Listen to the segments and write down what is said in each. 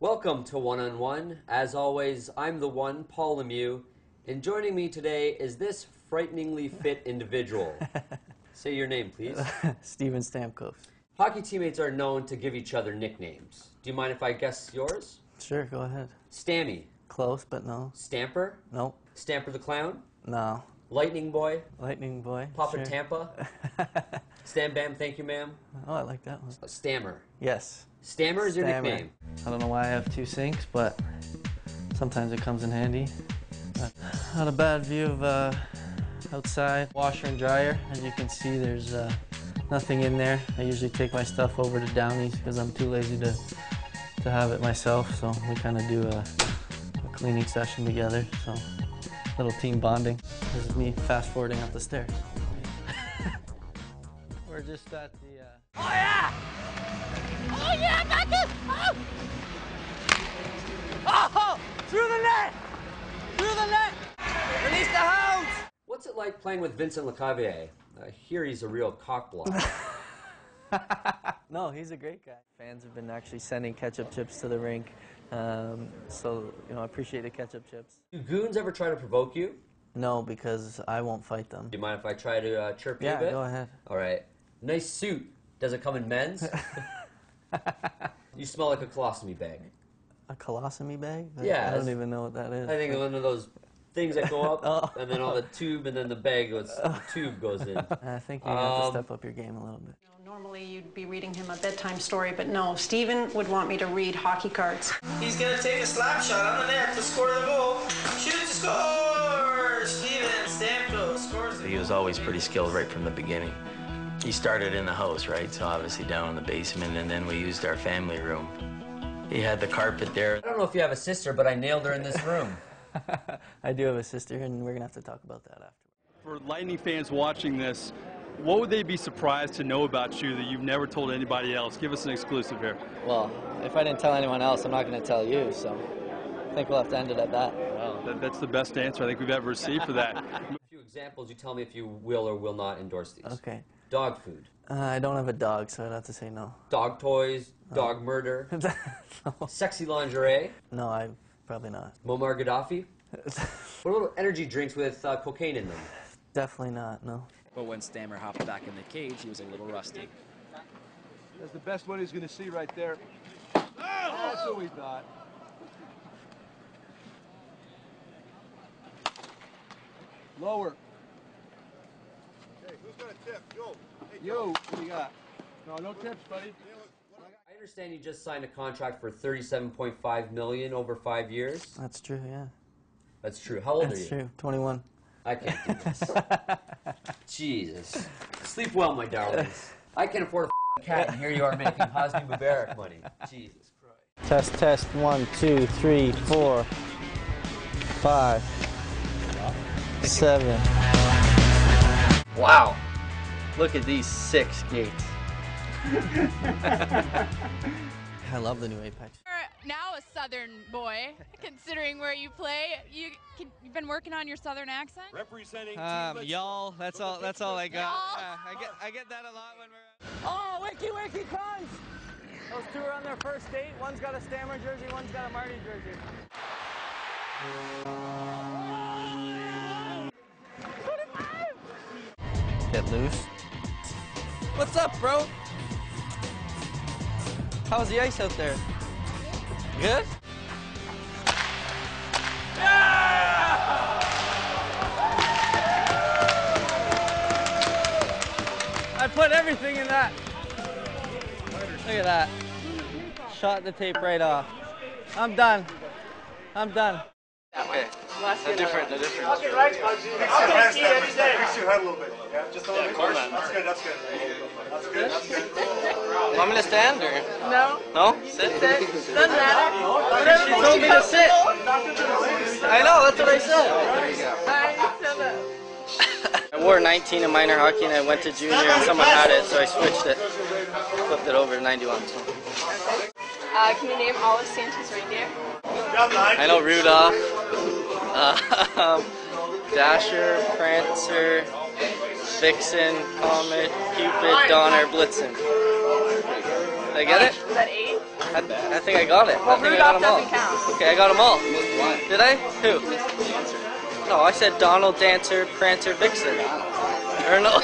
Welcome to One on One. As always, I'm the one, Paul Lemieux, and joining me today is this frighteningly fit individual. Say your name, please. Steven Stamkos. Hockey teammates are known to give each other nicknames. Do you mind if I guess yours? Sure, go ahead. Stammy, Close, but no. Stamper, Nope. Stamper the Clown, No. Lightning Boy, Lightning boy. Papa sure. Tampa, Stam Bam, thank you, ma'am, oh, I like that one. Stammer. Yes. Stammer is your Stammer. nickname. I don't know why I have two sinks, but sometimes it comes in handy. Uh, Not a bad view of uh, outside. Washer and dryer. As you can see, there's uh, nothing in there. I usually take my stuff over to Downie's because I'm too lazy to, to have it myself. So we kind of do a, a cleaning session together. So little team bonding. This is me fast forwarding up the stairs. We're just at the. Uh, Oh yeah! Oh yeah, I got this! Oh! Oh! Through the net! Through the net! Release the hounds! What's it like playing with Vincent Lecavalier? I hear he's a real cockblock. No, he's a great guy. Fans have been actually sending ketchup chips to the rink, um, so you know I appreciate the ketchup chips. Do goons ever try to provoke you? No, because I won't fight them. Do you mind if I try to uh, chirp you a bit? Yeah, go ahead. All right. Nice suit. Does it come in men's? you smell like a colostomy bag. A colostomy bag? I- Yeah, I don't even know what that is. I think one of those things that go up, Oh. and then all the tube, and then the bag goes, the tube goes in. I think you have to Um, step up your game a little bit. Normally, you'd be reading him a bedtime story, but no, Stephen would want me to read hockey cards. He's gonna take a slap shot on the net to score the goal. Shoot, to score! Steven Stamkos scores. He was always pretty skilled right from the beginning. He started in the house, right? So obviously down in the basement, and then we used our family room. He had the carpet there. I don't know if you have a sister, but I nailed her in this room. I do have a sister, and we're gonna have to talk about that after. For Lightning fans watching this, what would they be surprised to know about you that you've never told anybody else? Give us an exclusive here. Well, if I didn't tell anyone else, I'm not gonna tell you. So I think we'll have to end it at that. That, that's the best answer I think we've ever received for that. A few examples. You tell me if you will or will not endorse these. Okay. Dog food, Uh, I don't have a dog, so I'd have to say no. dog toys, dog murder, no. sexy lingerie, No, I probably not. Muammar Gaddafi. What about energy drinks with uh, cocaine in them? Definitely not. No. But when Stammer hopped back in the cage, he was a little rusty. That's the best one he's going to see right there. That's what we thought. Lower. Hey, who's got a tip? Yo. Hey, Yo, what do you got? No, no tips, buddy. I understand you just signed a contract for 37.5 million over five years. That's true. Yeah. That's true. How old are That's you? true. 21. I can't do this. Jesus. Sleep well, my darlings. I can afford a f***ing cat, and here you are making Hosni Mubarak money. Jesus Christ. Test, test. One, two, three, four, five, seven. Wow! Look at these six gates. I love the new Apex. You're now a Southern boy, considering where you play. You, can, you've been working on your Southern accent? Representing Um, y'all, that's all. That's all I got. Y'all. Yeah, I get, I get that a lot when we're. Oh, wiki wiki cons! Those two are on their first date. One's got a Stammer jersey, one's got a Marty jersey. Get loose. What's up, bro? How's the ice out there? Good? Yeah! I put everything in that. Look at that. Shot the tape right off. I'm done. I'm done. Okay. A different, a different. Fix your head, Stammer. Fix your head a little bit. Yeah, just a little bit. That's good, that's good. That's good, that's good. Want me to stand or? No. No? Sit. Doesn't matter. She told me to sit. I know, that's what I said. I said that. I wore 19 in minor hockey and I went to junior and someone had it, so I switched it. Flipped it over to 91. So. Uh, can you name all of Santa's reindeer? Job. I know Rudolph, uh, Dasher, Prancer, Vixen, Comet, Cupid, Donner, Blitzen. Did I get it? Is that eight? I, I think I got it. Well, I think I got them all. count. Okay, I got them all. Did I? Who? No, I said Donald, Dancer, Prancer, Vixen. Or no.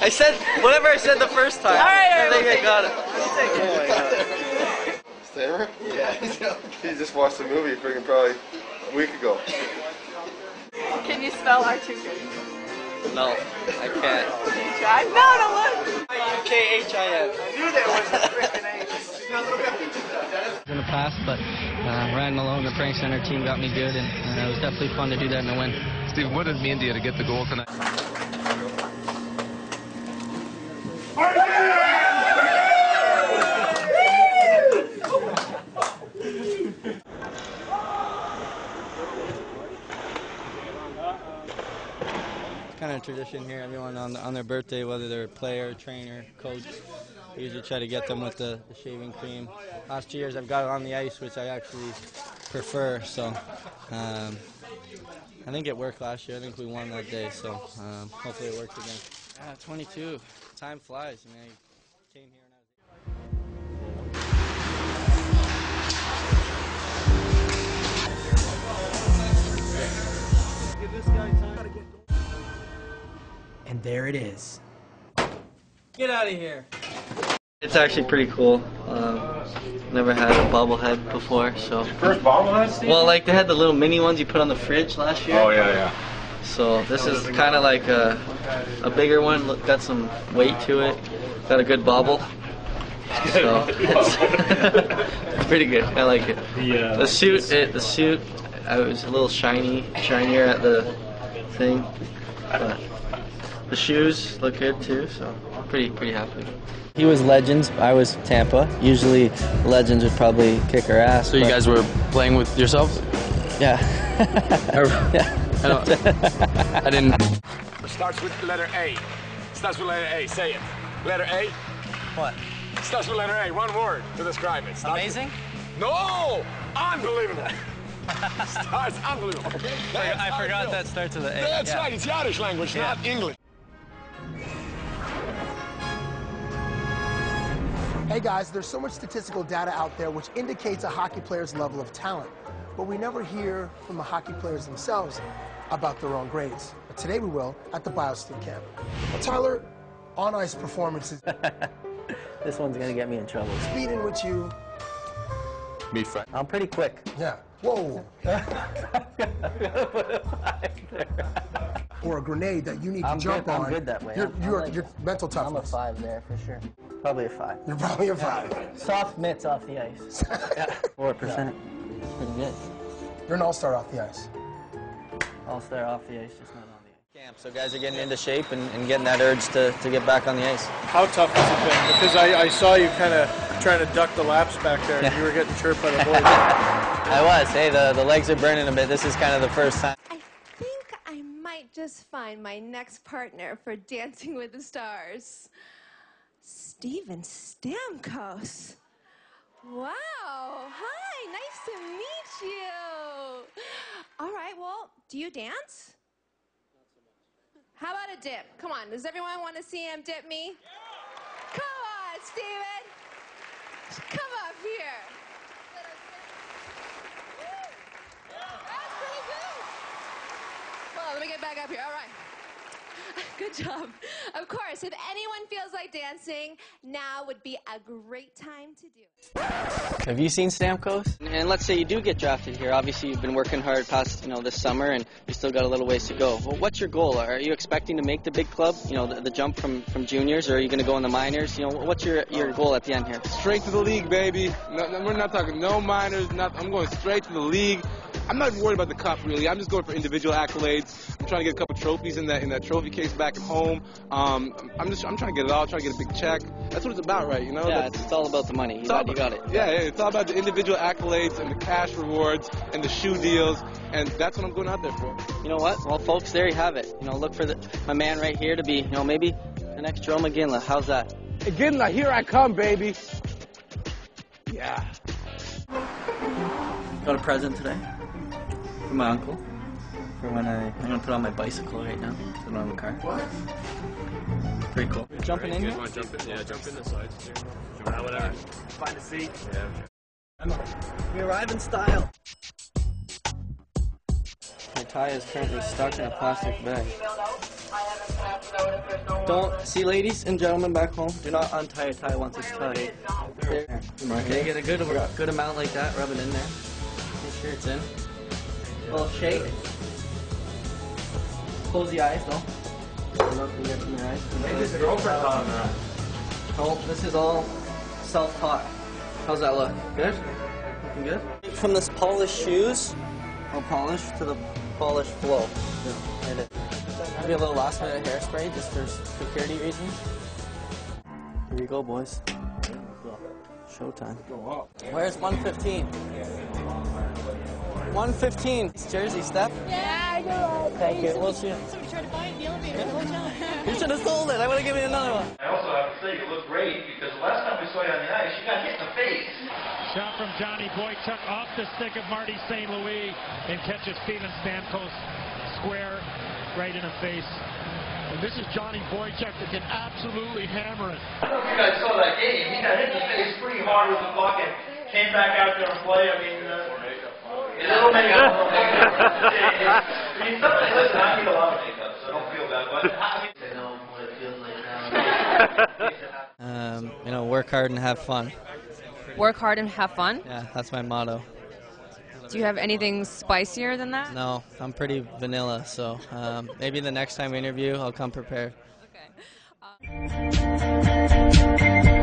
I said whatever I said the first time. All right, all I think we'll I got it. it. We'll take it. Yeah. he just watched the movie freaking probably a week ago. Can you spell R2? No, I can't. Try. No, no, look. K H I N. I knew there was a freaking A. in the past, but uh, Ryan Malone, the Prank Center team, got me good, and uh, it was definitely fun to do that and to win. Steve, what did it mean to you to get the goal tonight? Kind of tradition here. Everyone on, on their birthday, whether they're a player, trainer, coach, we usually try to get them with the, the shaving cream. Last two years I've got it on the ice, which I actually prefer. So um, I think it worked last year. I think we won that day. So um, hopefully it works again. Yeah, 22. Time flies. I mean, I came here. There it is. Get out of here. It's actually pretty cool. Um, never had a bobblehead before, so. First bobblehead, Steve? Well, like they had the little mini ones you put on the fridge last year. Oh, yeah, yeah. So this is kind of like a, a bigger one. Look, got some weight to it. Got a good bobble. So it's, it's pretty good. I like it. The, uh, The suit, it, the suit, I was a little shiny, shinier at the thing. But the shoes look good too, so pretty pretty happy. He was Legends, I was Tampa. Usually Legends would probably kick our ass. So you guys were playing with yourselves? Yeah. Oh, yeah. I, I didn't. Starts with letter A. Starts with letter A. Say it. Letter A. What? Starts with letter A. One word to describe it. Starts Amazing? No! Unbelievable. Starts unbelievable. Okay? That's I forgot that starts with an A. That's Yeah. right. It's Irish language, Yeah. not English. Hey guys, there's so much statistical data out there which indicates a hockey player's level of talent, but we never hear from the hockey players themselves about their own grades. But today we will at the BioSteel camp. Well, Tyler, on ice performances, This one's gonna get me in trouble. speed in which you, Me, Frank. I'm pretty quick. yeah, whoa, or a grenade that you need to I'm jump good, I'm on. good that way. Your, I'm- I'm your, like- your mental I'm a five there for sure. Probably a five. You're probably a five. Soft mitts off the ice. Four percent. Pretty good. You're an all-star off the ice. All star off the ice, just not on the ice. Camp, so guys are getting into shape and, and getting that urge to, to get back on the ice. How tough has it been? Because I, I saw you kind of trying to duck the laps back there, and you were getting chirped by the boys. I was. Hey, the, the legs are burning a bit. This is kind of the first time. I think I might just find my next partner for Dancing with the Stars. Steven Stamkos. Wow. Hi, nice to meet you. All right, well, do you dance? How about a dip? Come on, does everyone want to see him dip me? Yeah. Come on, Steven. Come up here. That's pretty good. Well, let me get back up here. All right. Good job. Of course, if anyone feels like dancing, now would be a great time to do it. Have you seen Stamkos? And let's say you do get drafted here. Obviously, you've been working hard past you know this summer, and you still got a little ways to go. Well, what's your goal? Are you expecting to make the big club? You know, the, the jump from, from juniors, or are you going to go in the minors? You know, what's your your goal at the end here? Straight to the league, baby. No, no, we're not talking no minors. Not, I'm going straight to the league. I'm not worried about the cup really. I'm just going for individual accolades. I'm trying to get a couple trophies in that in that trophy case back at home. Um, I'm just I'm trying to get it all. Trying to get a big check. That's what it's about, right? You know. Yeah, it's, it's all about the money. You it's all got, you got it. Yeah, yeah, it's all about the individual accolades and the cash rewards and the shoe deals, and that's what I'm going out there for. You know what? Well, folks, there you have it. You know, look for the, my man right here to be, you know, maybe the next Joe McGinley. How's that? Again, like here I come, baby. Yeah. Got a present today from my uncle. For when I, I'm gonna put on my bicycle right now. So I don't have a car. pretty cool. You're jumping in here? guys want to jump in? Yeah, jump in the sides. Yeah, whatever. Find a seat. Yeah. We arrive in style. My tie is currently stuck in a plastic bag. Don't see, ladies and gentlemen back home. Do not untie a tie once it's tied. There. Okay, get a good good amount like that. Rub it in there. Make sure it's in. A little shake. Close the eyes though. Look, you get in your eyes. Oh, this is all self-taught. How's that look? Good? Looking good? From this polished shoes, all polished to the polished flow. Yeah, right it. Maybe a little last minute hairspray just for security reasons. Here you go, boys. Showtime. Where's 115? 115. It's Jersey, Steph. Yeah, I know. Thank you. We'll see you. Somebody tried to buy it in the elevator at the hotel. You should have sold it. I would have given you another one. I also have to say you look great because the last time we saw you on the ice, you got hit in the face. Shot from Johnny Boychuk off the stick of Marty St. Louis and catches Steven Stamkos square right in the face. And this is Johnny Boychuk that can absolutely hammer it. I don't know if you guys saw that game. He got hit in the face pretty hard with the puck and came back out there and played. I mean, uh, a little makeup, a little makeup. I mean, somebody, listen, I need a lot of makeup, so don't feel bad. But I mean, I know what it feels like now. Um, you know, work hard and have fun. Work hard and have fun. Yeah, that's my motto. Do you have anything spicier than that? No, I'm pretty vanilla, so um, maybe the next time we interview, I'll come prepared. Okay.